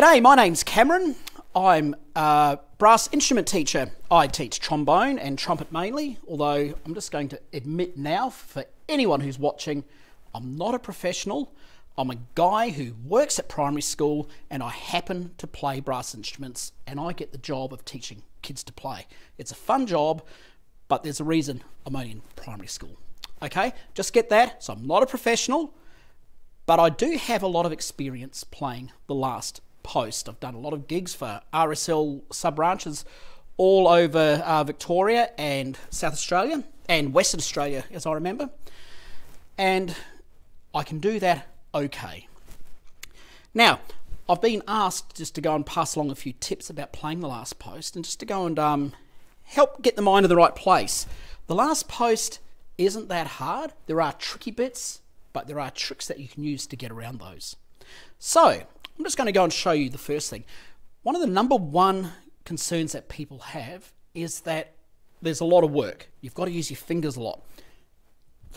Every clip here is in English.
G'day, my name's Cameron. I'm a brass instrument teacher. I teach trombone and trumpet mainly, although I'm just going to admit now for anyone who's watching, I'm not a professional. I'm a guy who works at primary school and I happen to play brass instruments and I get the job of teaching kids to play. It's a fun job, but there's a reason I'm only in primary school. Okay, just get that. So I'm not a professional, but I do have a lot of experience playing the last post. I've done a lot of gigs for RSL sub branches all over uh, Victoria and South Australia and Western Australia, as I remember. And I can do that okay. Now, I've been asked just to go and pass along a few tips about playing the last post and just to go and um, help get the mind in the right place. The last post isn't that hard. There are tricky bits, but there are tricks that you can use to get around those. So, I'm just going to go and show you the first thing. One of the number one concerns that people have is that there's a lot of work. You've got to use your fingers a lot.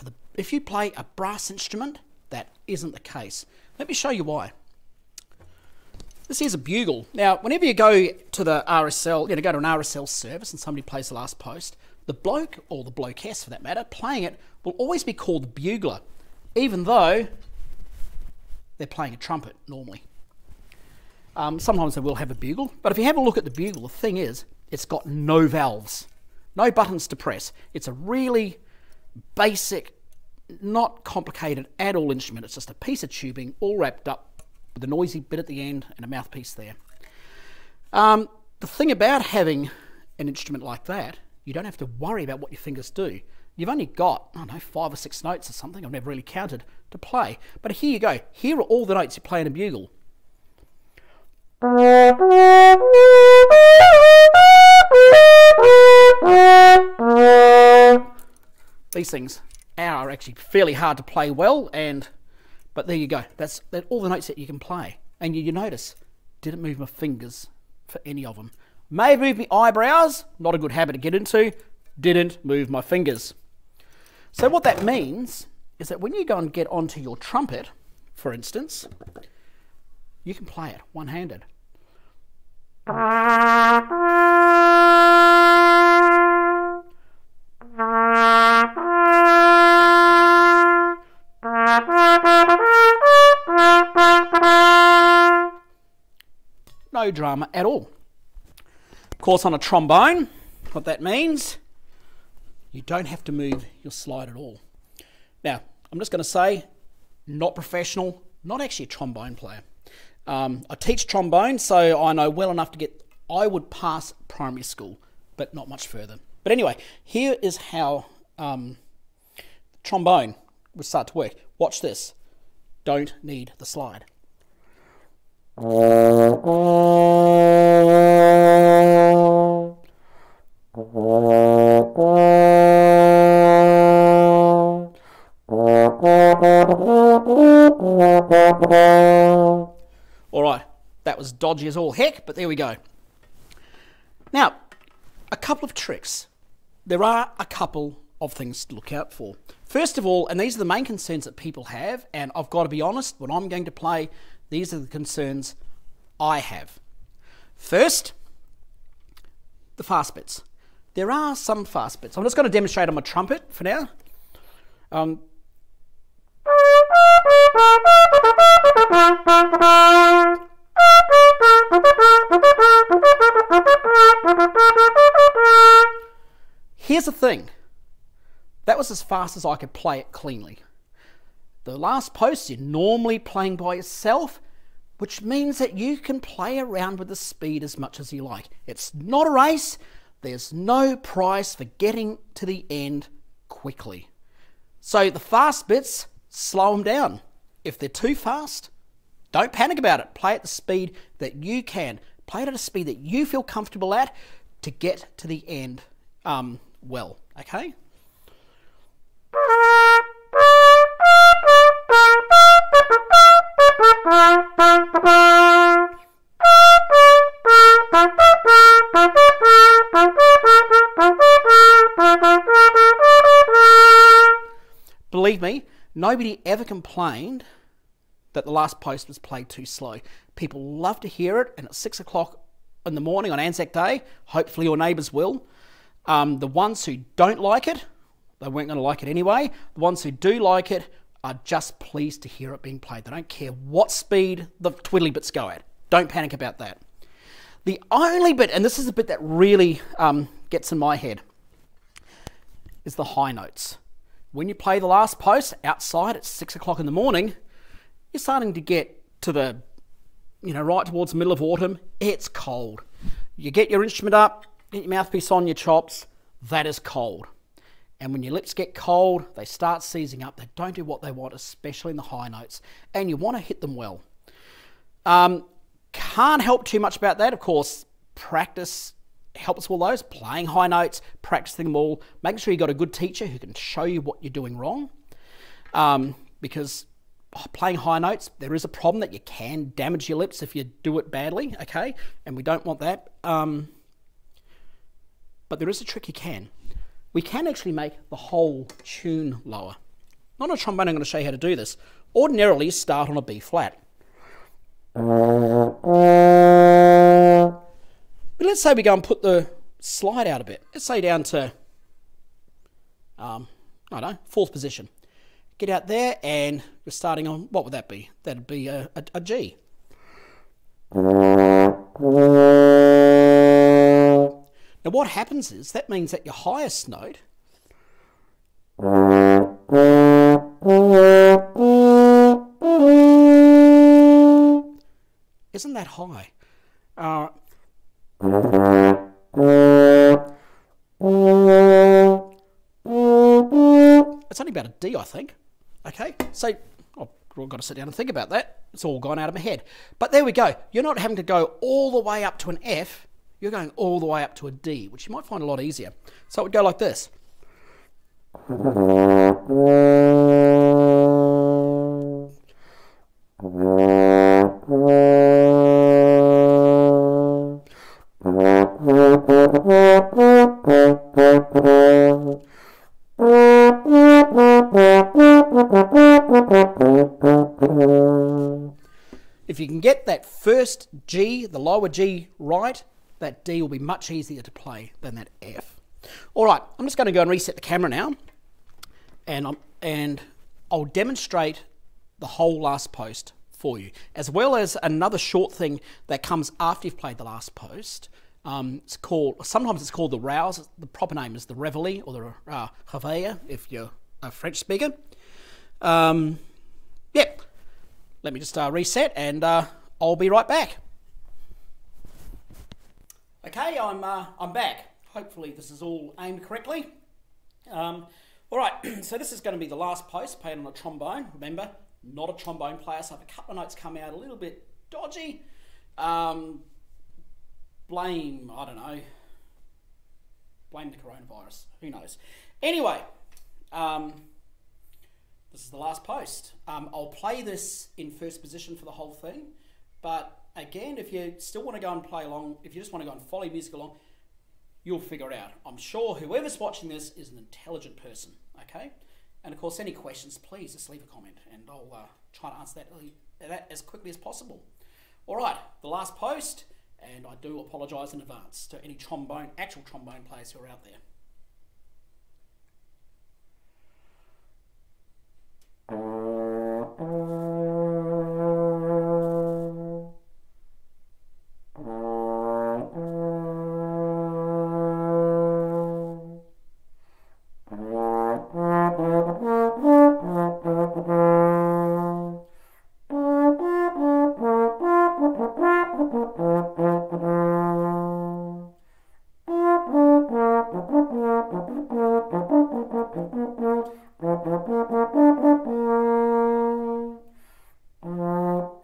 The, if you play a brass instrument, that isn't the case. Let me show you why. This is a bugle. Now, whenever you go to the RSL, you know, go to an RSL service and somebody plays the last post, the bloke, or the blokeess for that matter, playing it will always be called the bugler, even though they're playing a trumpet normally. Um, sometimes they will have a bugle, but if you have a look at the bugle, the thing is, it's got no valves, no buttons to press. It's a really basic, not complicated at all instrument. It's just a piece of tubing all wrapped up with a noisy bit at the end and a mouthpiece there. Um, the thing about having an instrument like that, you don't have to worry about what your fingers do. You've only got, I don't know, five or six notes or something, I've never really counted, to play. But here you go. Here are all the notes you play in a bugle. These things are actually fairly hard to play well and but there you go. That's that all the notes that you can play. And you, you notice, didn't move my fingers for any of them. May have moved my eyebrows, not a good habit to get into, didn't move my fingers. So what that means is that when you go and get onto your trumpet, for instance, you can play it one-handed. No drama at all. Of course, on a trombone, what that means, you don't have to move your slide at all. Now, I'm just going to say, not professional, not actually a trombone player. Um, I teach trombone, so I know well enough to get, I would pass primary school, but not much further. But anyway, here is how um, trombone would start to work. Watch this. Don't need the slide. Dodgy as all heck, but there we go. Now, a couple of tricks. There are a couple of things to look out for. First of all, and these are the main concerns that people have, and I've got to be honest, when I'm going to play, these are the concerns I have. First, the fast bits. There are some fast bits. I'm just going to demonstrate on my trumpet for now. Um, Here's the thing. That was as fast as I could play it cleanly. The last post you're normally playing by yourself, which means that you can play around with the speed as much as you like. It's not a race. There's no prize for getting to the end quickly. So the fast bits, slow them down. If they're too fast, don't panic about it. Play at the speed that you can. Play it at a speed that you feel comfortable at to get to the end um, well. Okay? Believe me, nobody ever complained that the last post was played too slow. People love to hear it, and at six o'clock in the morning on Anzac Day, hopefully your neighbours will. Um, the ones who don't like it, they weren't going to like it anyway. The ones who do like it are just pleased to hear it being played. They don't care what speed the twiddly bits go at. Don't panic about that. The only bit, and this is the bit that really um, gets in my head, is the high notes. When you play the last post outside at six o'clock in the morning, you're starting to get to the, you know, right towards the middle of autumn. It's cold. You get your instrument up, get your mouthpiece on your chops. That is cold. And when your lips get cold, they start seizing up. They don't do what they want, especially in the high notes. And you want to hit them well. Um, can't help too much about that. Of course, practice helps with those. Playing high notes, practicing them all, making sure you've got a good teacher who can show you what you're doing wrong. Um, because playing high notes, there is a problem that you can damage your lips if you do it badly, okay? And we don't want that. Um, but there is a trick you can. We can actually make the whole tune lower. Not a trombone, I'm going to show you how to do this. Ordinarily, start on a B flat. But let's say we go and put the slide out a bit. Let's say down to, um, I don't know, fourth position. Get out there and we're starting on, what would that be? That'd be a, a, a G. Now what happens is, that means that your highest note isn't that high. Uh, it's only about a D, I think. Okay, so I've got to sit down and think about that. It's all gone out of my head. But there we go. You're not having to go all the way up to an F. You're going all the way up to a D, which you might find a lot easier. So it would go like this. If you can get that first G, the lower G right, that D will be much easier to play than that F. All right, I'm just going to go and reset the camera now, and, I'm, and I'll demonstrate the whole last post for you, as well as another short thing that comes after you've played the last post. Um, it's called, sometimes it's called the rouse. The proper name is the reveille or the uh, reveille if you're a French speaker. Um, yeah, let me just uh, reset and uh, I'll be right back. Okay, I'm, uh, I'm back. Hopefully this is all aimed correctly. Um, all right, so this is going to be the last post played on a trombone. Remember, not a trombone player, so if a couple of notes come out a little bit dodgy, um, blame, I don't know, blame the coronavirus. Who knows? Anyway, um, this is the last post. Um, I'll play this in first position for the whole thing, but again, if you still want to go and play along, if you just want to go and follow music along, you'll figure it out. I'm sure whoever's watching this is an intelligent person, okay? And of course, any questions, please just leave a comment and I'll uh, try to answer that, that as quickly as possible. All right, the last post, and I do apologise in advance to any trombone, actual trombone players who are out there. Thank you.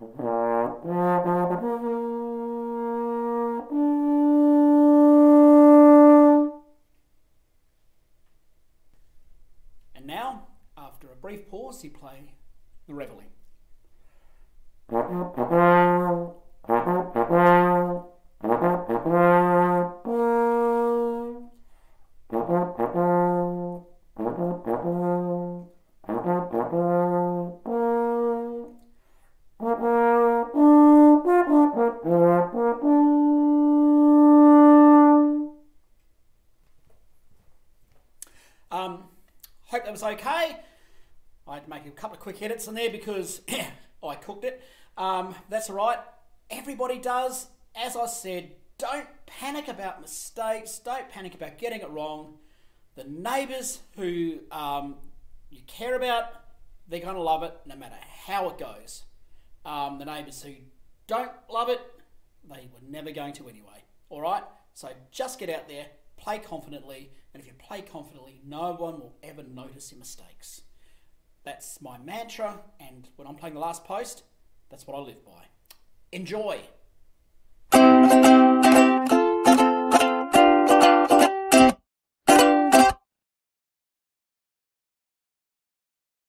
And now, after a brief pause, you play the reveille. Edits in there because I cooked it. Um, that's all right. Everybody does. As I said, don't panic about mistakes. Don't panic about getting it wrong. The neighbours who um, you care about, they're going to love it no matter how it goes. Um, the neighbours who don't love it, they were never going to anyway. All right? So just get out there, play confidently, and if you play confidently, no one will ever notice your mistakes. That's my mantra, and when I'm playing the last post, that's what I live by. Enjoy!